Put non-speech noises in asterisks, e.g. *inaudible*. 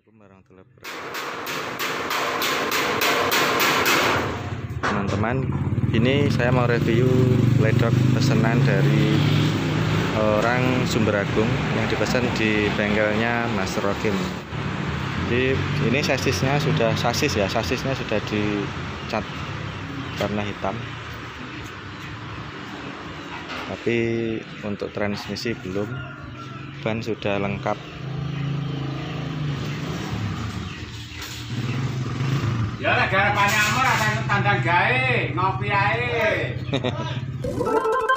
Assalamualaikum warahmatullahi wabarakatuh. Teman-teman ini saya mau review ledok pesanan dari orang Sumber Agung yang dipesan di bengkelnya Mas Rokim. Jadi ini sasisnya sudah sasis ya sasisnya sudah dicat warna hitam. Tapi untuk transmisi belum. Ban sudah lengkap Ya lah garapane amur rasane tandang gae, ngopi ae. *laughs*